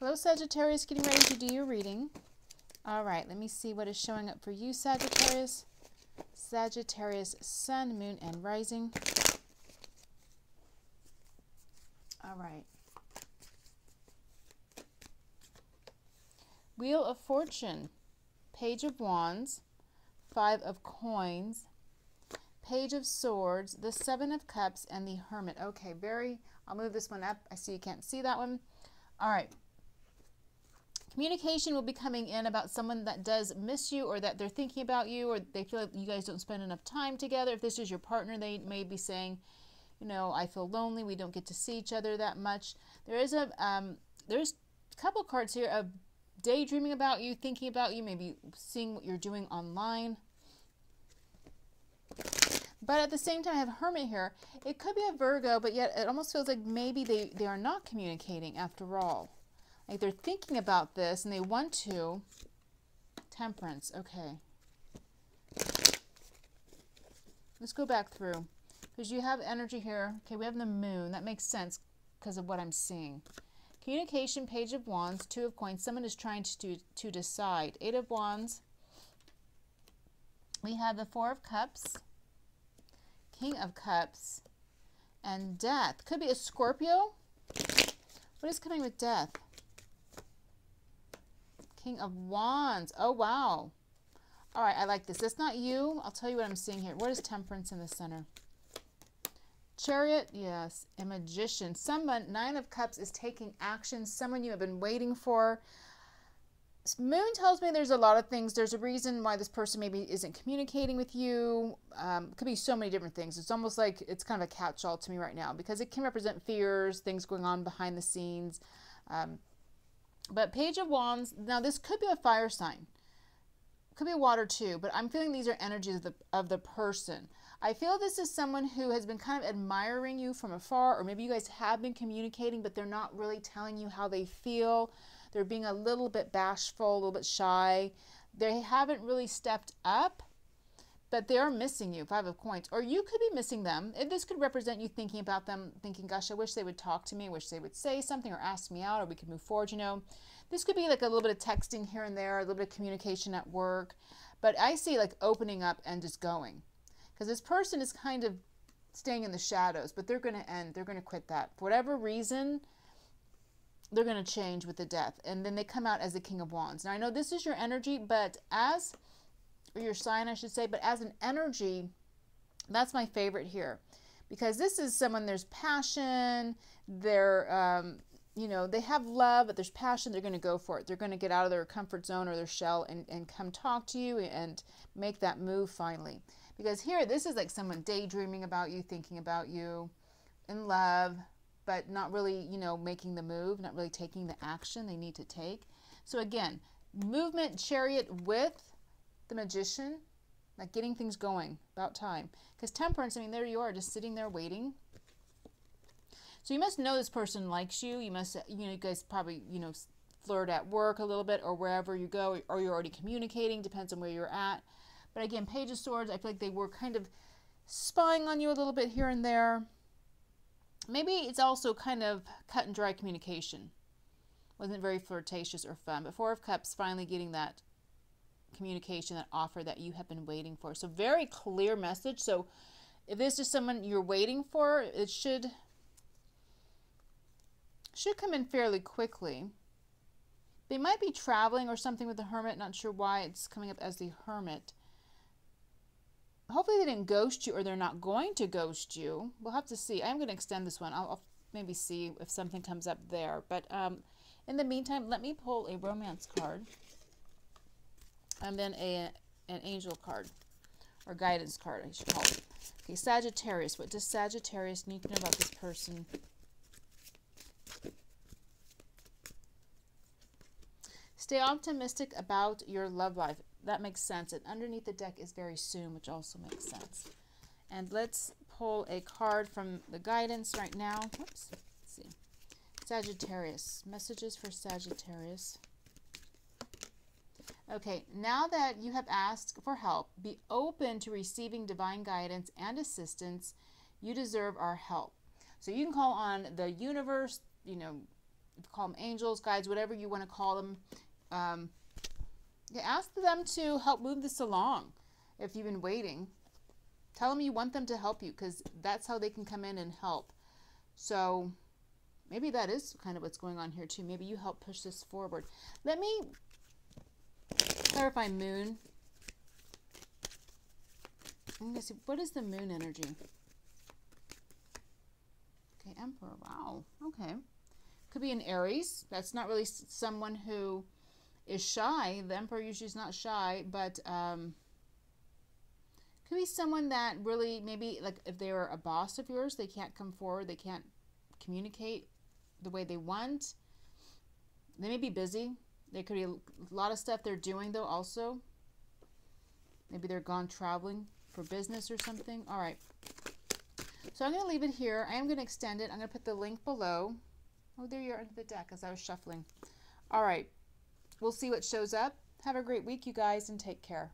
Hello, Sagittarius, getting ready to do your reading. All right, let me see what is showing up for you, Sagittarius. Sagittarius, Sun, Moon, and Rising. All right. Wheel of Fortune, Page of Wands, Five of Coins, Page of Swords, the Seven of Cups, and the Hermit. Okay, very, I'll move this one up. I see you can't see that one. All right. Communication will be coming in about someone that does miss you or that they're thinking about you or they feel like you guys don't spend enough time together. If this is your partner, they may be saying, you know, I feel lonely. We don't get to see each other that much. There is a, um, there's a couple cards here of daydreaming about you, thinking about you, maybe seeing what you're doing online. But at the same time, I have Hermit here. It could be a Virgo, but yet it almost feels like maybe they, they are not communicating after all. Like they're thinking about this and they want to. Temperance, okay. Let's go back through. Because you have energy here. Okay, we have the moon. That makes sense because of what I'm seeing. Communication, page of wands, two of coins. Someone is trying to, to, to decide. Eight of wands. We have the four of cups, king of cups, and death. Could be a Scorpio. What is coming with death? King of Wands. Oh, wow. All right, I like this. That's not you. I'll tell you what I'm seeing here. What is Temperance in the center? Chariot, yes. A Magician. Someone, Nine of Cups, is taking action. Someone you have been waiting for. Moon tells me there's a lot of things. There's a reason why this person maybe isn't communicating with you. Um, could be so many different things. It's almost like it's kind of a catch-all to me right now because it can represent fears, things going on behind the scenes. Um, but Page of Wands, now this could be a fire sign. Could be water too, but I'm feeling these are energies of the, of the person. I feel this is someone who has been kind of admiring you from afar, or maybe you guys have been communicating, but they're not really telling you how they feel. They're being a little bit bashful, a little bit shy. They haven't really stepped up but they are missing you, five of coins, or you could be missing them. This could represent you thinking about them, thinking, gosh, I wish they would talk to me, wish they would say something or ask me out, or we could move forward, you know. This could be like a little bit of texting here and there, a little bit of communication at work, but I see like opening up and just going. Because this person is kind of staying in the shadows, but they're going to end, they're going to quit that. For whatever reason, they're going to change with the death. And then they come out as the King of Wands. Now, I know this is your energy, but as or your sign, I should say, but as an energy, that's my favorite here because this is someone there's passion, they're, um, you know, they have love, but there's passion, they're going to go for it. They're going to get out of their comfort zone or their shell and, and come talk to you and make that move finally. Because here, this is like someone daydreaming about you, thinking about you, in love, but not really, you know, making the move, not really taking the action they need to take. So again, movement chariot with the magician, like getting things going, about time. Because temperance, I mean, there you are, just sitting there waiting. So you must know this person likes you. You must, you know, you guys probably, you know, flirt at work a little bit or wherever you go, or you're already communicating, depends on where you're at. But again, Page of Swords, I feel like they were kind of spying on you a little bit here and there. Maybe it's also kind of cut and dry communication. Wasn't very flirtatious or fun. But Four of Cups finally getting that communication, that offer that you have been waiting for. So very clear message. So if this is someone you're waiting for, it should should come in fairly quickly. They might be traveling or something with the hermit. Not sure why it's coming up as the hermit. Hopefully they didn't ghost you or they're not going to ghost you. We'll have to see. I'm going to extend this one. I'll, I'll maybe see if something comes up there. But um, in the meantime, let me pull a romance card and then a an angel card or guidance card, I should call it. Okay, Sagittarius. What does Sagittarius need to know about this person? Stay optimistic about your love life. That makes sense. And underneath the deck is very soon, which also makes sense. And let's pull a card from the guidance right now. Whoops. Let's see. Sagittarius. Messages for Sagittarius. Okay, now that you have asked for help, be open to receiving divine guidance and assistance. You deserve our help. So you can call on the universe, you know, call them angels, guides, whatever you want to call them. Um, ask them to help move this along if you've been waiting. Tell them you want them to help you because that's how they can come in and help. So maybe that is kind of what's going on here too. Maybe you help push this forward. Let me clarify moon. I'm going to see, what is the moon energy? Okay, emperor, wow, okay. Could be an Aries. That's not really someone who is shy. The emperor usually is not shy, but um, could be someone that really maybe like if they were a boss of yours, they can't come forward, they can't communicate the way they want. They may be busy. There could be a lot of stuff they're doing though also. Maybe they're gone traveling for business or something. All right. So I'm going to leave it here. I am going to extend it. I'm going to put the link below. Oh, there you are under the deck as I was shuffling. All right. We'll see what shows up. Have a great week, you guys, and take care.